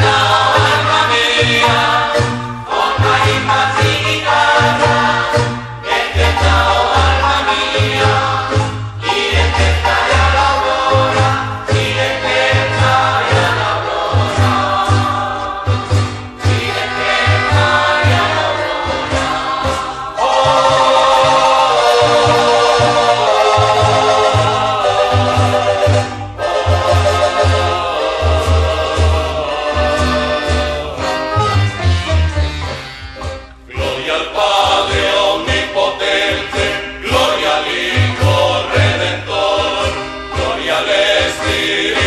Hosanna. the